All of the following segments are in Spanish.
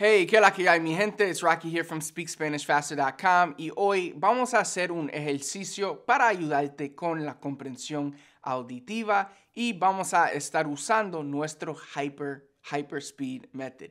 Hey, ¿qué la que hay mi gente? Es Rocky here from SpeakSpanishFaster.com y hoy vamos a hacer un ejercicio para ayudarte con la comprensión auditiva y vamos a estar usando nuestro Hyper, Hyperspeed Method.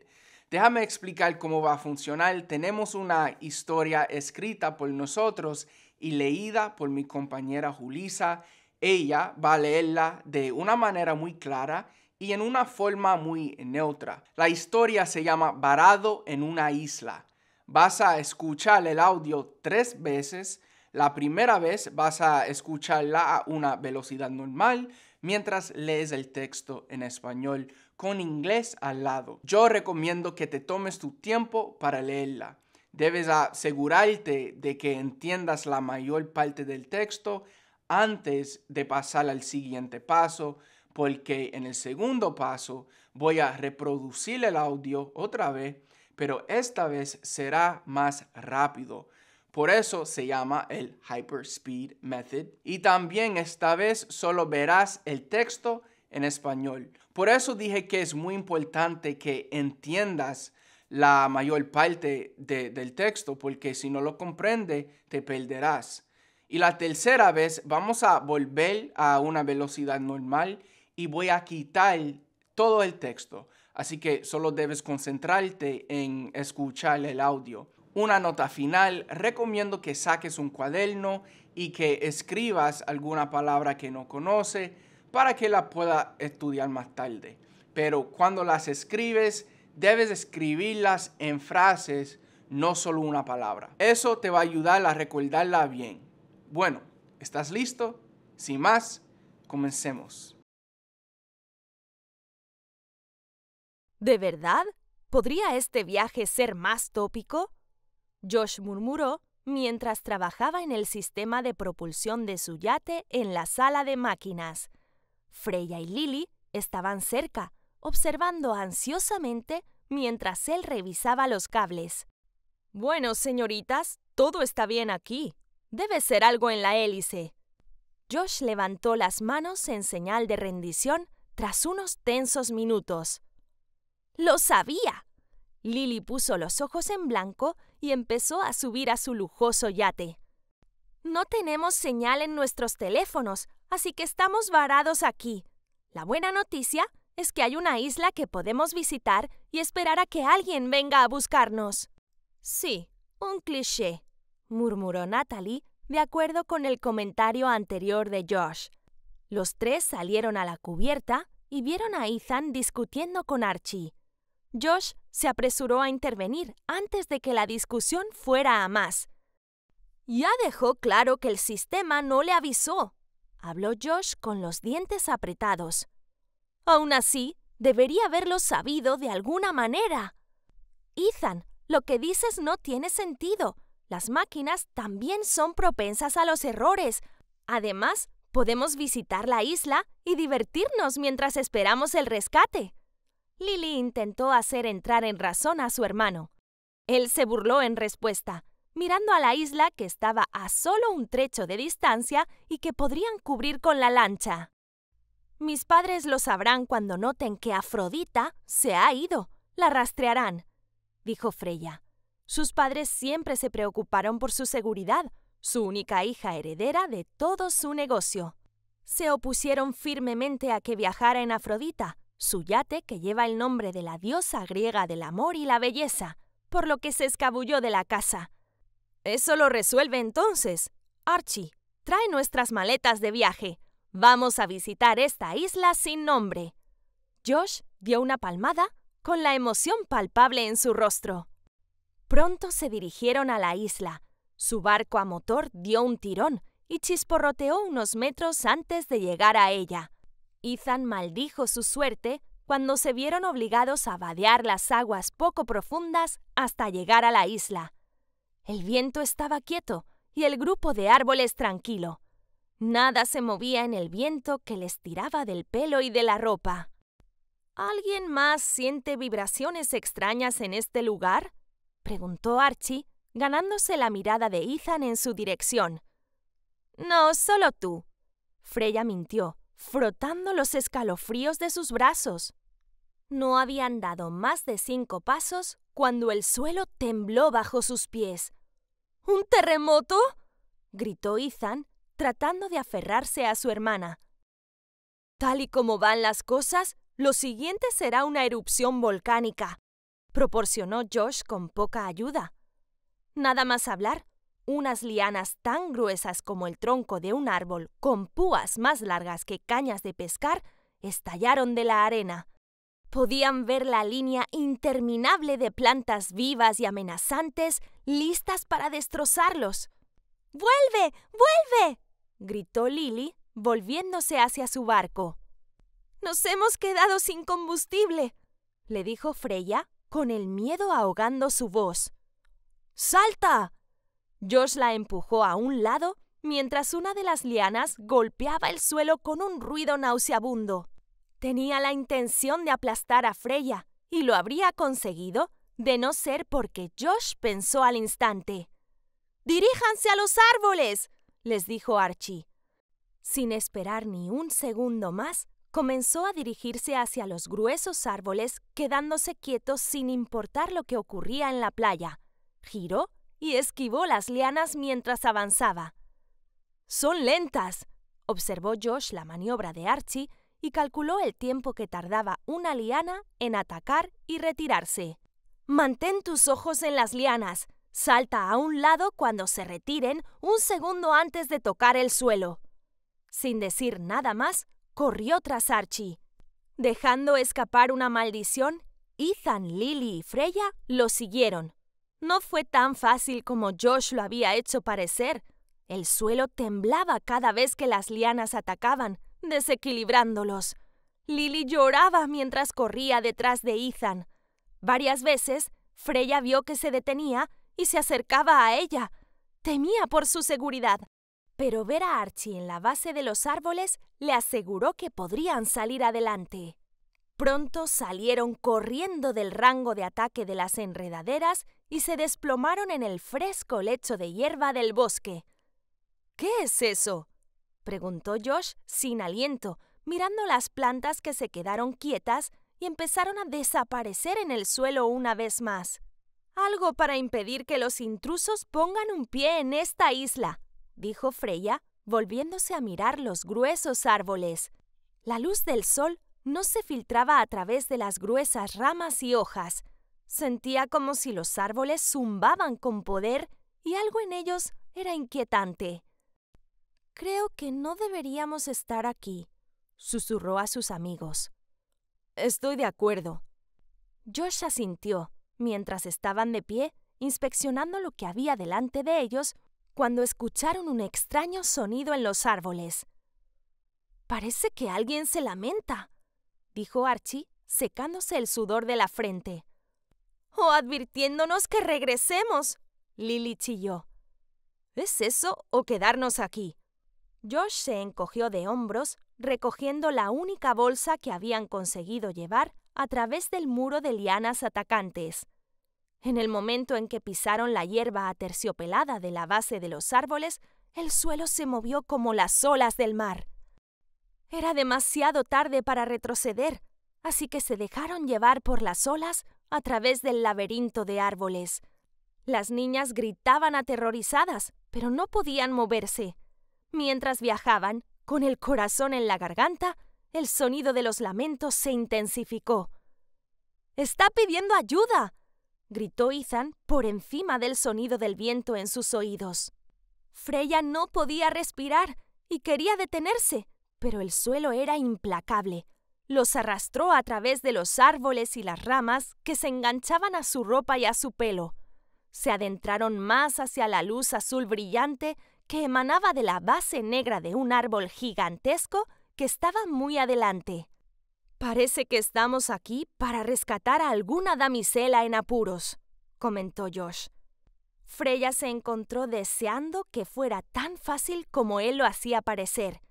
Déjame explicar cómo va a funcionar. Tenemos una historia escrita por nosotros y leída por mi compañera Julisa. Ella va a leerla de una manera muy clara y en una forma muy neutra. La historia se llama Varado en una isla. Vas a escuchar el audio tres veces. La primera vez vas a escucharla a una velocidad normal mientras lees el texto en español con inglés al lado. Yo recomiendo que te tomes tu tiempo para leerla. Debes asegurarte de que entiendas la mayor parte del texto antes de pasar al siguiente paso porque en el segundo paso voy a reproducir el audio otra vez, pero esta vez será más rápido. Por eso se llama el Hyperspeed Method. Y también esta vez solo verás el texto en español. Por eso dije que es muy importante que entiendas la mayor parte del texto, porque si no lo comprende, te perderás. Y la tercera vez vamos a volver a una velocidad normal y voy a quitar todo el texto. Así que solo debes concentrarte en escuchar el audio. Una nota final, recomiendo que saques un cuaderno y que escribas alguna palabra que no conoce para que la pueda estudiar más tarde. Pero cuando las escribes, debes escribirlas en frases, no solo una palabra. Eso te va a ayudar a recordarla bien. Bueno, ¿estás listo? Sin más, comencemos. ¿De verdad? ¿Podría este viaje ser más tópico? Josh murmuró mientras trabajaba en el sistema de propulsión de su yate en la sala de máquinas. Freya y Lily estaban cerca, observando ansiosamente mientras él revisaba los cables. Bueno, señoritas, todo está bien aquí. Debe ser algo en la hélice. Josh levantó las manos en señal de rendición tras unos tensos minutos. ¡Lo sabía! Lily puso los ojos en blanco y empezó a subir a su lujoso yate. No tenemos señal en nuestros teléfonos, así que estamos varados aquí. La buena noticia es que hay una isla que podemos visitar y esperar a que alguien venga a buscarnos. Sí, un cliché, murmuró Natalie, de acuerdo con el comentario anterior de Josh. Los tres salieron a la cubierta y vieron a Ethan discutiendo con Archie. Josh se apresuró a intervenir antes de que la discusión fuera a más. Ya dejó claro que el sistema no le avisó, habló Josh con los dientes apretados. Aún así, debería haberlo sabido de alguna manera. Ethan, lo que dices no tiene sentido. Las máquinas también son propensas a los errores. Además, podemos visitar la isla y divertirnos mientras esperamos el rescate. Lily intentó hacer entrar en razón a su hermano. Él se burló en respuesta, mirando a la isla que estaba a solo un trecho de distancia y que podrían cubrir con la lancha. Mis padres lo sabrán cuando noten que Afrodita se ha ido. La rastrearán, dijo Freya. Sus padres siempre se preocuparon por su seguridad, su única hija heredera de todo su negocio. Se opusieron firmemente a que viajara en Afrodita, su yate que lleva el nombre de la diosa griega del amor y la belleza, por lo que se escabulló de la casa. Eso lo resuelve entonces. Archie, trae nuestras maletas de viaje. Vamos a visitar esta isla sin nombre. Josh dio una palmada con la emoción palpable en su rostro. Pronto se dirigieron a la isla. Su barco a motor dio un tirón y chisporroteó unos metros antes de llegar a ella. Ethan maldijo su suerte cuando se vieron obligados a vadear las aguas poco profundas hasta llegar a la isla. El viento estaba quieto y el grupo de árboles tranquilo. Nada se movía en el viento que les tiraba del pelo y de la ropa. ¿Alguien más siente vibraciones extrañas en este lugar? preguntó Archie, ganándose la mirada de Ethan en su dirección. No, solo tú. Freya mintió, frotando los escalofríos de sus brazos. No habían dado más de cinco pasos cuando el suelo tembló bajo sus pies. ¿Un terremoto? gritó Ethan, tratando de aferrarse a su hermana. Tal y como van las cosas, lo siguiente será una erupción volcánica, proporcionó Josh con poca ayuda. Nada más hablar, unas lianas tan gruesas como el tronco de un árbol, con púas más largas que cañas de pescar, estallaron de la arena. Podían ver la línea interminable de plantas vivas y amenazantes listas para destrozarlos. ¡Vuelve! ¡Vuelve! gritó Lily, volviéndose hacia su barco. Nos hemos quedado sin combustible, le dijo Freya, con el miedo ahogando su voz. ¡Salta! Josh la empujó a un lado mientras una de las lianas golpeaba el suelo con un ruido nauseabundo. Tenía la intención de aplastar a Freya, y lo habría conseguido de no ser porque Josh pensó al instante. Diríjanse a los árboles, les dijo Archie. Sin esperar ni un segundo más, comenzó a dirigirse hacia los gruesos árboles, quedándose quietos sin importar lo que ocurría en la playa. Giró y esquivó las lianas mientras avanzaba. Son lentas, observó Josh la maniobra de Archie y calculó el tiempo que tardaba una liana en atacar y retirarse. Mantén tus ojos en las lianas. Salta a un lado cuando se retiren un segundo antes de tocar el suelo. Sin decir nada más, corrió tras Archie. Dejando escapar una maldición, Ethan, Lily y Freya lo siguieron. No fue tan fácil como Josh lo había hecho parecer. El suelo temblaba cada vez que las lianas atacaban, desequilibrándolos. Lily lloraba mientras corría detrás de Ethan. Varias veces, Freya vio que se detenía y se acercaba a ella. Temía por su seguridad. Pero ver a Archie en la base de los árboles le aseguró que podrían salir adelante. Pronto salieron corriendo del rango de ataque de las enredaderas y se desplomaron en el fresco lecho de hierba del bosque. ¿Qué es eso? preguntó Josh sin aliento, mirando las plantas que se quedaron quietas y empezaron a desaparecer en el suelo una vez más. Algo para impedir que los intrusos pongan un pie en esta isla, dijo Freya, volviéndose a mirar los gruesos árboles. La luz del sol no se filtraba a través de las gruesas ramas y hojas. Sentía como si los árboles zumbaban con poder y algo en ellos era inquietante. Creo que no deberíamos estar aquí, susurró a sus amigos. Estoy de acuerdo. Josh asintió, mientras estaban de pie, inspeccionando lo que había delante de ellos, cuando escucharon un extraño sonido en los árboles. Parece que alguien se lamenta, dijo Archie, secándose el sudor de la frente. O advirtiéndonos que regresemos, Lily chilló. ¿Es eso o quedarnos aquí? Josh se encogió de hombros, recogiendo la única bolsa que habían conseguido llevar a través del muro de lianas atacantes. En el momento en que pisaron la hierba aterciopelada de la base de los árboles, el suelo se movió como las olas del mar. Era demasiado tarde para retroceder, así que se dejaron llevar por las olas a través del laberinto de árboles. Las niñas gritaban aterrorizadas, pero no podían moverse. Mientras viajaban, con el corazón en la garganta, el sonido de los lamentos se intensificó. ¡Está pidiendo ayuda! gritó Ethan por encima del sonido del viento en sus oídos. Freya no podía respirar y quería detenerse, pero el suelo era implacable. Los arrastró a través de los árboles y las ramas que se enganchaban a su ropa y a su pelo. Se adentraron más hacia la luz azul brillante que emanaba de la base negra de un árbol gigantesco que estaba muy adelante. Parece que estamos aquí para rescatar a alguna damisela en apuros, comentó Josh. Freya se encontró deseando que fuera tan fácil como él lo hacía parecer.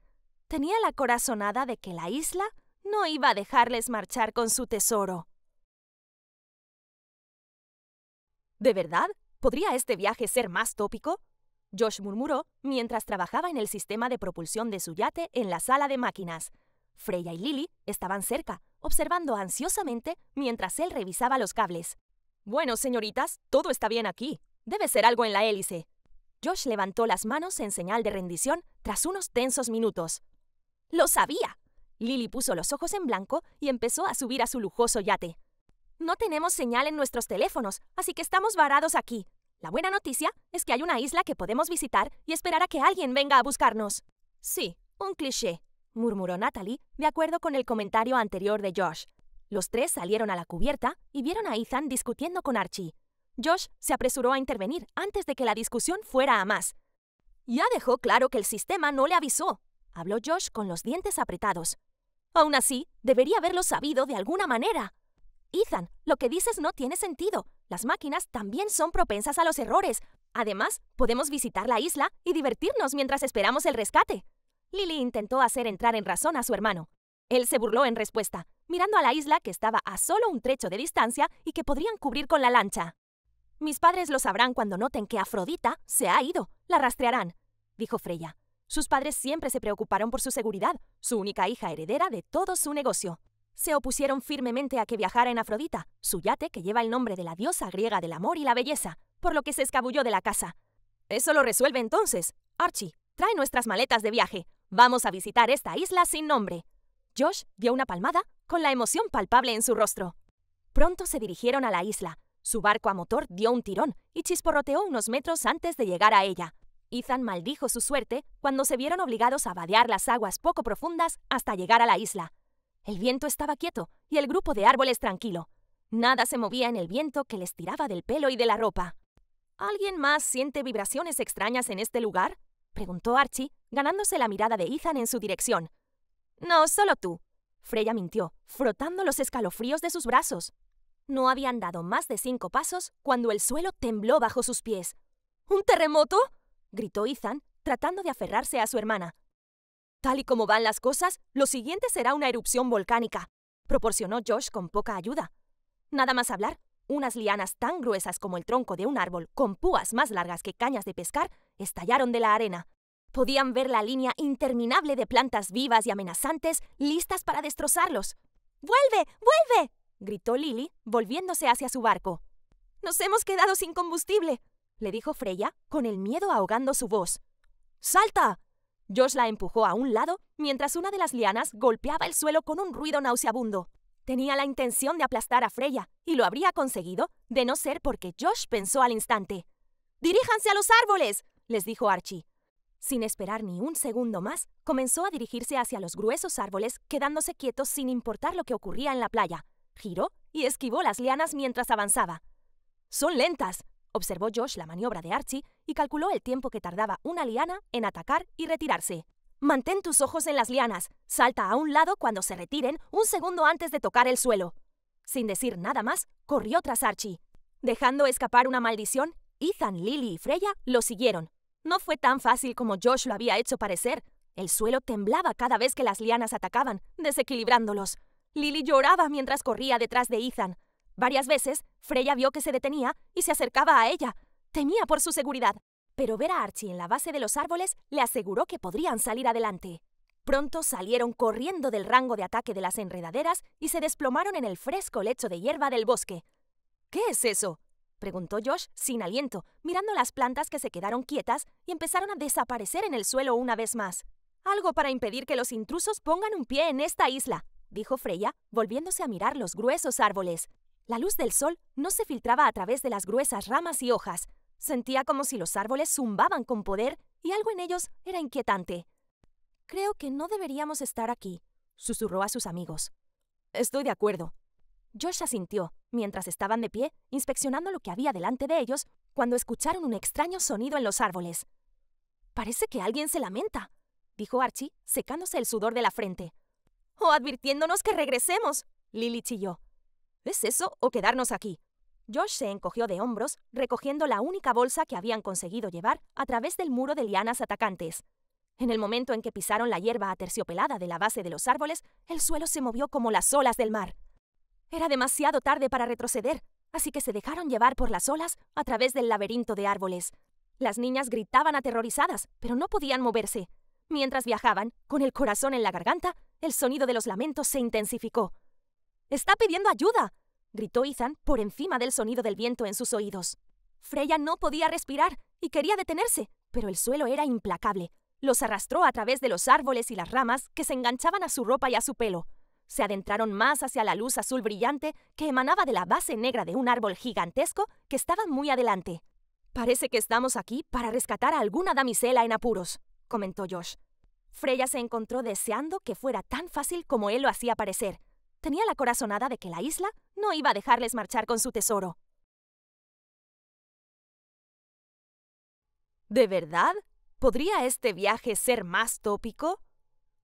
Tenía la corazonada de que la isla no iba a dejarles marchar con su tesoro. ¿De verdad? ¿Podría este viaje ser más tópico? Josh murmuró mientras trabajaba en el sistema de propulsión de su yate en la sala de máquinas. Freya y Lily estaban cerca, observando ansiosamente mientras él revisaba los cables. Bueno, señoritas, todo está bien aquí. Debe ser algo en la hélice. Josh levantó las manos en señal de rendición tras unos tensos minutos. ¡Lo sabía! Lily puso los ojos en blanco y empezó a subir a su lujoso yate. No tenemos señal en nuestros teléfonos, así que estamos varados aquí. La buena noticia es que hay una isla que podemos visitar y esperar a que alguien venga a buscarnos. Sí, un cliché, murmuró Natalie, de acuerdo con el comentario anterior de Josh. Los tres salieron a la cubierta y vieron a Ethan discutiendo con Archie. Josh se apresuró a intervenir antes de que la discusión fuera a más. Ya dejó claro que el sistema no le avisó, habló Josh con los dientes apretados. Aún así, debería haberlo sabido de alguna manera. Ethan, lo que dices no tiene sentido. Las máquinas también son propensas a los errores. Además, podemos visitar la isla y divertirnos mientras esperamos el rescate. Lily intentó hacer entrar en razón a su hermano. Él se burló en respuesta, mirando a la isla que estaba a solo un trecho de distancia y que podrían cubrir con la lancha. Mis padres lo sabrán cuando noten que Afrodita se ha ido. La rastrearán, dijo Freya. Sus padres siempre se preocuparon por su seguridad, su única hija heredera de todo su negocio. Se opusieron firmemente a que viajara en Afrodita, su yate que lleva el nombre de la diosa griega del amor y la belleza, por lo que se escabulló de la casa. Eso lo resuelve entonces. Archie, trae nuestras maletas de viaje. Vamos a visitar esta isla sin nombre. Josh dio una palmada con la emoción palpable en su rostro. Pronto se dirigieron a la isla. Su barco a motor dio un tirón y chisporroteó unos metros antes de llegar a ella. Ethan maldijo su suerte cuando se vieron obligados a vadear las aguas poco profundas hasta llegar a la isla. El viento estaba quieto y el grupo de árboles tranquilo. Nada se movía en el viento que les tiraba del pelo y de la ropa. ¿Alguien más siente vibraciones extrañas en este lugar? preguntó Archie, ganándose la mirada de Ethan en su dirección. No, solo tú. Freya mintió, frotando los escalofríos de sus brazos. No habían dado más de cinco pasos cuando el suelo tembló bajo sus pies. ¿Un terremoto? Gritó Ethan, tratando de aferrarse a su hermana. Tal y como van las cosas, lo siguiente será una erupción volcánica, proporcionó Josh con poca ayuda. Nada más hablar, unas lianas tan gruesas como el tronco de un árbol, con púas más largas que cañas de pescar, estallaron de la arena. Podían ver la línea interminable de plantas vivas y amenazantes listas para destrozarlos. ¡Vuelve! ¡Vuelve! gritó Lily, volviéndose hacia su barco. Nos hemos quedado sin combustible, le dijo Freya, con el miedo ahogando su voz. ¡Salta! Josh la empujó a un lado mientras una de las lianas golpeaba el suelo con un ruido nauseabundo. Tenía la intención de aplastar a Freya, y lo habría conseguido de no ser porque Josh pensó al instante. ¡Diríjanse a los árboles! les dijo Archie. Sin esperar ni un segundo más, comenzó a dirigirse hacia los gruesos árboles, quedándose quietos sin importar lo que ocurría en la playa. Giró y esquivó las lianas mientras avanzaba. Son lentas, observó Josh la maniobra de Archie y calculó el tiempo que tardaba una liana en atacar y retirarse. Mantén tus ojos en las lianas. Salta a un lado cuando se retiren un segundo antes de tocar el suelo. Sin decir nada más, corrió tras Archie. Dejando escapar una maldición, Ethan, Lily y Freya lo siguieron. No fue tan fácil como Josh lo había hecho parecer. El suelo temblaba cada vez que las lianas atacaban, desequilibrándolos. Lily lloraba mientras corría detrás de Ethan. Varias veces, Freya vio que se detenía y se acercaba a ella. Temía por su seguridad pero ver a Archie en la base de los árboles le aseguró que podrían salir adelante. Pronto salieron corriendo del rango de ataque de las enredaderas y se desplomaron en el fresco lecho de hierba del bosque. ¿Qué es eso? preguntó Josh sin aliento, mirando las plantas que se quedaron quietas y empezaron a desaparecer en el suelo una vez más. Algo para impedir que los intrusos pongan un pie en esta isla, dijo Freya, volviéndose a mirar los gruesos árboles. La luz del sol no se filtraba a través de las gruesas ramas y hojas, Sentía como si los árboles zumbaban con poder y algo en ellos era inquietante. Creo que no deberíamos estar aquí, susurró a sus amigos. Estoy de acuerdo. Josh asintió, mientras estaban de pie, inspeccionando lo que había delante de ellos, cuando escucharon un extraño sonido en los árboles. Parece que alguien se lamenta, dijo Archie, secándose el sudor de la frente. O advirtiéndonos que regresemos, Lily chilló. ¿Es eso o quedarnos aquí? Josh se encogió de hombros, recogiendo la única bolsa que habían conseguido llevar a través del muro de lianas atacantes. En el momento en que pisaron la hierba aterciopelada de la base de los árboles, el suelo se movió como las olas del mar. Era demasiado tarde para retroceder, así que se dejaron llevar por las olas a través del laberinto de árboles. Las niñas gritaban aterrorizadas, pero no podían moverse. Mientras viajaban, con el corazón en la garganta, el sonido de los lamentos se intensificó. ¡Está pidiendo ayuda! gritó Ethan por encima del sonido del viento en sus oídos. Freya no podía respirar y quería detenerse, pero el suelo era implacable. Los arrastró a través de los árboles y las ramas que se enganchaban a su ropa y a su pelo. Se adentraron más hacia la luz azul brillante que emanaba de la base negra de un árbol gigantesco que estaba muy adelante. Parece que estamos aquí para rescatar a alguna damisela en apuros, comentó Josh. Freya se encontró deseando que fuera tan fácil como él lo hacía parecer. Tenía la corazonada de que la isla no iba a dejarles marchar con su tesoro. ¿De verdad? ¿Podría este viaje ser más tópico?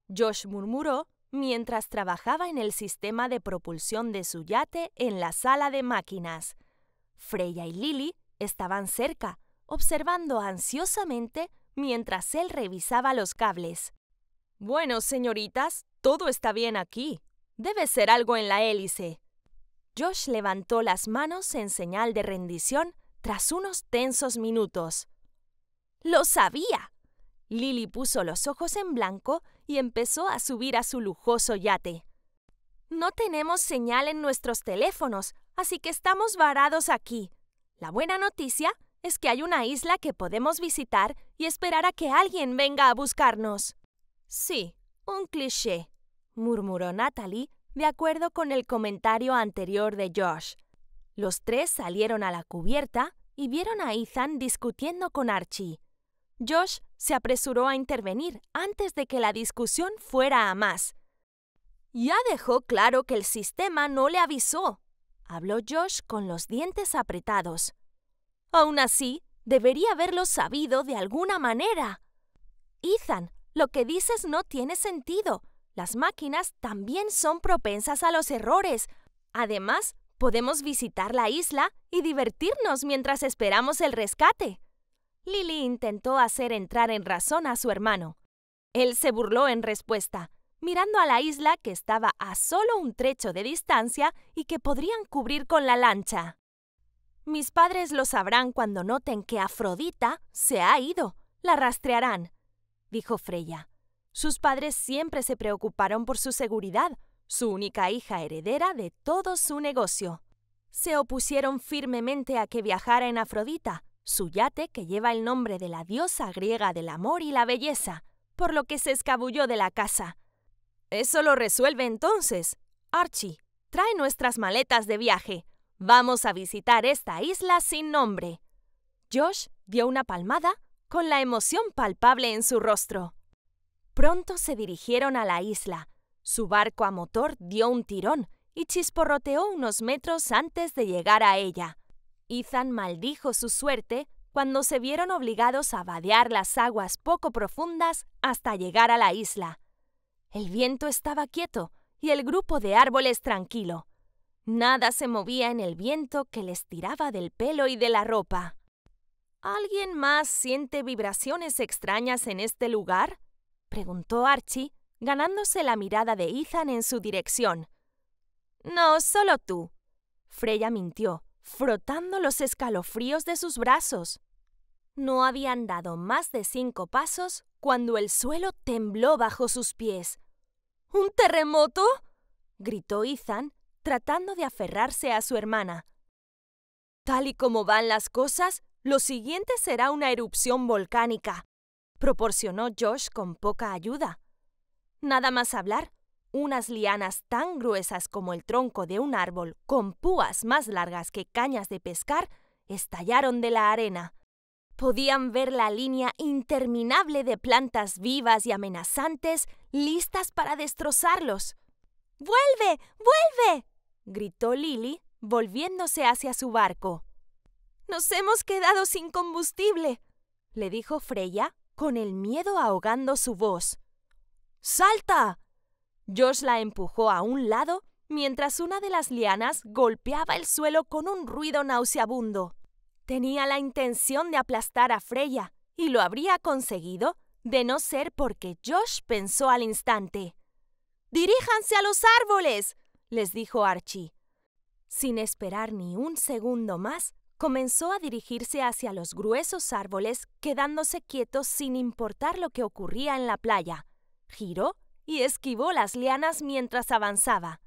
Josh murmuró mientras trabajaba en el sistema de propulsión de su yate en la sala de máquinas. Freya y Lily estaban cerca, observando ansiosamente mientras él revisaba los cables. Bueno, señoritas, todo está bien aquí. Debe ser algo en la hélice. Josh levantó las manos en señal de rendición tras unos tensos minutos. ¡Lo sabía! Lily puso los ojos en blanco y empezó a subir a su lujoso yate. No tenemos señal en nuestros teléfonos, así que estamos varados aquí. La buena noticia es que hay una isla que podemos visitar y esperar a que alguien venga a buscarnos. Sí, un cliché, murmuró Natalie, de acuerdo con el comentario anterior de Josh. Los tres salieron a la cubierta y vieron a Ethan discutiendo con Archie. Josh se apresuró a intervenir antes de que la discusión fuera a más. Ya dejó claro que el sistema no le avisó, habló Josh con los dientes apretados. Aún así, debería haberlo sabido de alguna manera. Ethan, lo que dices no tiene sentido. Las máquinas también son propensas a los errores. Además, podemos visitar la isla y divertirnos mientras esperamos el rescate. Lily intentó hacer entrar en razón a su hermano. Él se burló en respuesta, mirando a la isla que estaba a solo un trecho de distancia y que podrían cubrir con la lancha. Mis padres lo sabrán cuando noten que Afrodita se ha ido. La rastrearán, dijo Freya. Sus padres siempre se preocuparon por su seguridad, su única hija heredera de todo su negocio. Se opusieron firmemente a que viajara en Afrodita, su yate que lleva el nombre de la diosa griega del amor y la belleza, por lo que se escabulló de la casa. Eso lo resuelve entonces. Archie, trae nuestras maletas de viaje. Vamos a visitar esta isla sin nombre. Josh dio una palmada con la emoción palpable en su rostro. Pronto se dirigieron a la isla. Su barco a motor dio un tirón y chisporroteó unos metros antes de llegar a ella. Ethan maldijo su suerte cuando se vieron obligados a vadear las aguas poco profundas hasta llegar a la isla. El viento estaba quieto y el grupo de árboles tranquilo. Nada se movía en el viento que les tiraba del pelo y de la ropa. ¿Alguien más siente vibraciones extrañas en este lugar? Preguntó Archie, ganándose la mirada de Ethan en su dirección. No, solo tú. Freya mintió, frotando los escalofríos de sus brazos. No habían dado más de cinco pasos cuando el suelo tembló bajo sus pies. ¿Un terremoto? gritó Ethan, tratando de aferrarse a su hermana. Tal y como van las cosas, lo siguiente será una erupción volcánica, proporcionó Josh con poca ayuda. Nada más hablar, unas lianas tan gruesas como el tronco de un árbol, con púas más largas que cañas de pescar, estallaron de la arena. Podían ver la línea interminable de plantas vivas y amenazantes listas para destrozarlos. ¡Vuelve! ¡Vuelve! gritó Lily, volviéndose hacia su barco. Nos hemos quedado sin combustible, le dijo Freya, con el miedo ahogando su voz. ¡Salta! Josh la empujó a un lado mientras una de las lianas golpeaba el suelo con un ruido nauseabundo. Tenía la intención de aplastar a Freya, y lo habría conseguido de no ser porque Josh pensó al instante. Diríjanse a los árboles, les dijo Archie. Sin esperar ni un segundo más, comenzó a dirigirse hacia los gruesos árboles, quedándose quietos sin importar lo que ocurría en la playa. Giró y esquivó las lianas mientras avanzaba.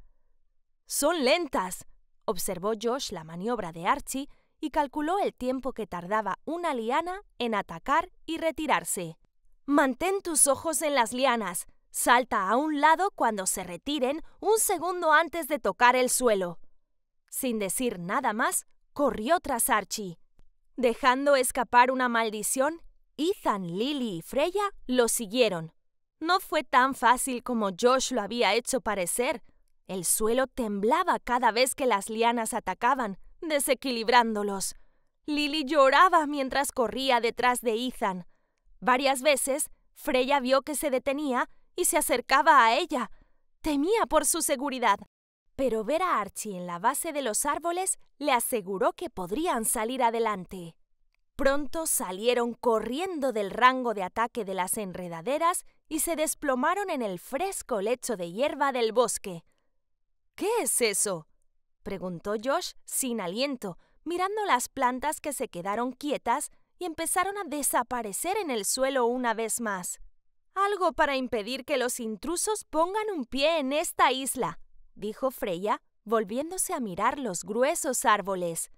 Son lentas, observó Josh la maniobra de Archie y calculó el tiempo que tardaba una liana en atacar y retirarse. Mantén tus ojos en las lianas. Salta a un lado cuando se retiren un segundo antes de tocar el suelo. Sin decir nada más, corrió tras Archie. Dejando escapar una maldición, Ethan, Lily y Freya lo siguieron. No fue tan fácil como Josh lo había hecho parecer. El suelo temblaba cada vez que las lianas atacaban, desequilibrándolos. Lily lloraba mientras corría detrás de Ethan. Varias veces, Freya vio que se detenía y se acercaba a ella. Temía por su seguridad. Pero ver a Archie en la base de los árboles le aseguró que podrían salir adelante. Pronto salieron corriendo del rango de ataque de las enredaderas y se desplomaron en el fresco lecho de hierba del bosque. ¿Qué es eso? preguntó Josh sin aliento, mirando las plantas que se quedaron quietas y empezaron a desaparecer en el suelo una vez más. Algo para impedir que los intrusos pongan un pie en esta isla, dijo Freya, volviéndose a mirar los gruesos árboles.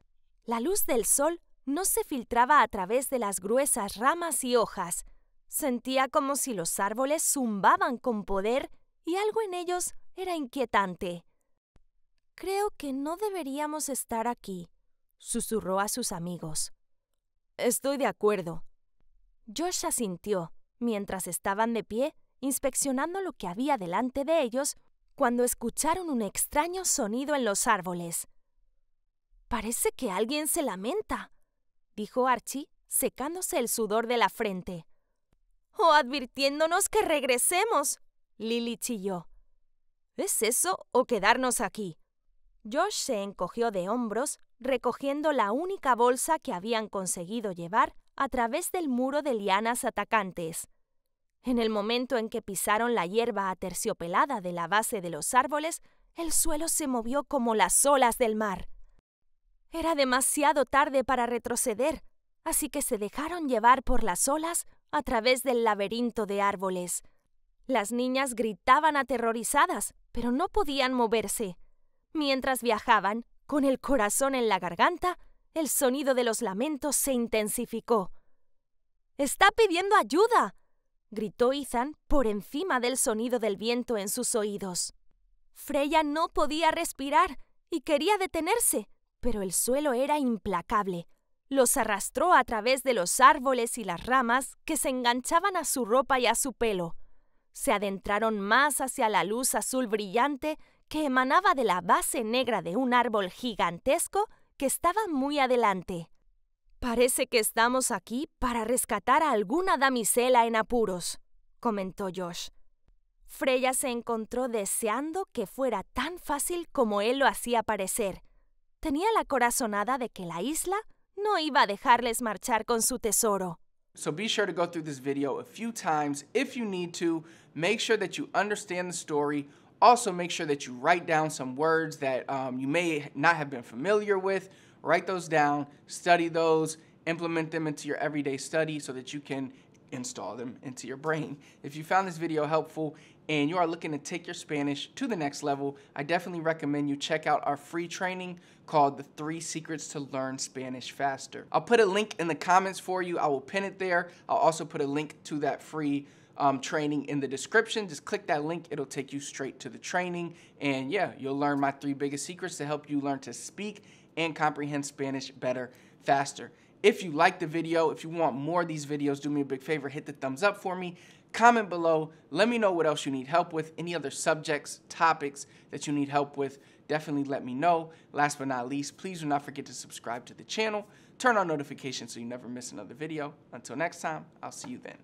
La luz del sol no se filtraba a través de las gruesas ramas y hojas. Sentía como si los árboles zumbaban con poder y algo en ellos era inquietante. Creo que no deberíamos estar aquí, susurró a sus amigos. Estoy de acuerdo. Josh asintió, mientras estaban de pie, inspeccionando lo que había delante de ellos, cuando escucharon un extraño sonido en los árboles. Parece que alguien se lamenta, dijo Archie, secándose el sudor de la frente. O advirtiéndonos que regresemos, Lily chilló. ¿Es eso o quedarnos aquí? Josh se encogió de hombros, recogiendo la única bolsa que habían conseguido llevar a través del muro de lianas atacantes. En el momento en que pisaron la hierba aterciopelada de la base de los árboles, el suelo se movió como las olas del mar. Era demasiado tarde para retroceder, así que se dejaron llevar por las olas a través del laberinto de árboles. Las niñas gritaban aterrorizadas, pero no podían moverse. Mientras viajaban, con el corazón en la garganta, el sonido de los lamentos se intensificó. ¡Está pidiendo ayuda! Gritó Ethan por encima del sonido del viento en sus oídos. Freya no podía respirar y quería detenerse, pero el suelo era implacable. Los arrastró a través de los árboles y las ramas que se enganchaban a su ropa y a su pelo. Se adentraron más hacia la luz azul brillante que emanaba de la base negra de un árbol gigantesco que estaba muy adelante. Parece que estamos aquí para rescatar a alguna damisela en apuros, comentó Josh. Freya se encontró deseando que fuera tan fácil como él lo hacía parecer, Tenía la corazonada de que la isla no iba a dejarles marchar con su tesoro. So be sure to go through this video a few times if you need to. Make sure that you understand the story. Also, make sure that you write down some words that um, you may not have been familiar with. Write those down, study those, implement them into your everyday study so that you can install them into your brain. If you found this video helpful and you are looking to take your Spanish to the next level, I definitely recommend you check out our free training called The Three Secrets to Learn Spanish Faster. I'll put a link in the comments for you. I will pin it there. I'll also put a link to that free um, training in the description. Just click that link, it'll take you straight to the training. And yeah, you'll learn my three biggest secrets to help you learn to speak and comprehend Spanish better, faster. If you like the video, if you want more of these videos, do me a big favor, hit the thumbs up for me. Comment below. Let me know what else you need help with. Any other subjects, topics that you need help with, definitely let me know. Last but not least, please do not forget to subscribe to the channel. Turn on notifications so you never miss another video. Until next time, I'll see you then.